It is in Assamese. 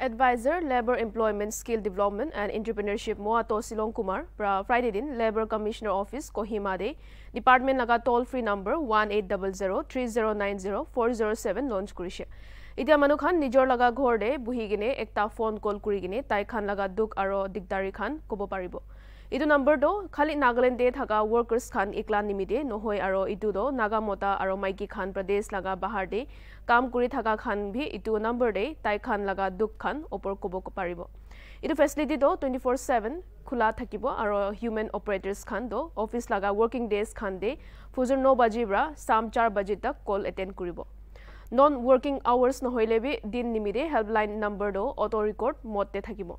Advisor Labor Employment Skill Development and Entrepreneurship Moato Silong Kumar pra Friday din Labor Commissioner Office Kohima de Department laga toll free number 180030900407 launch kurise. এতিয়া মানুহ খান নিজৰ লগা ঘৰ দে বহি কিনে একটা ফোন কল কৰি কিনে তাই খান লগা দুখ আৰু দিগদাৰী খান ক'ব পাৰিব এইটো নম্বৰটো খালি নাগালেণ্ডে থকা ৱৰ্কাৰ্ছ খান একলা নিমিতে নহয় আৰু ইটোতো নাগা মতা আৰু মাইকী খান প্ৰদেশ লগা বাহাৰ কাম কৰি থকা খান ভি ইটো নম্বৰ দে তাই খান লগা দুখ খান ওপৰ ক'ব পাৰিব এইটো ফেচিলিটিটো টুৱেণ্টি ফ'ৰ ছেভেন খোলা থাকিব আৰু হিউমেন অপাৰেটাৰ্ছ খানটো অফিচ লগা ৱৰ্কিং ডেজ খান দে ফুজৰ ন বাজিৰ পৰা চাম চাৰ বাজি তাক কল এটেণ্ড কৰিব নন ৱৰ্কিং আৱাৰ্ছ নহ'লে বি দিন নিমিতে হেল্পলাইন নম্বৰটো অট' ৰেকৰ্ড মতে থাকিব